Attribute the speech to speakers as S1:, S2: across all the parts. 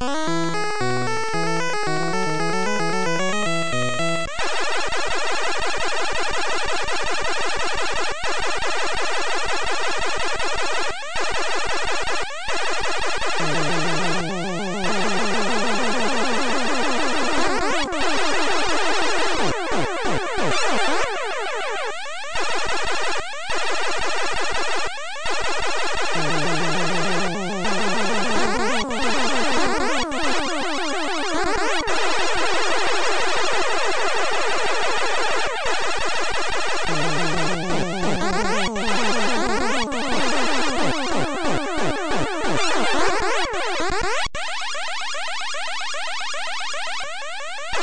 S1: Yeah.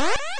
S1: What?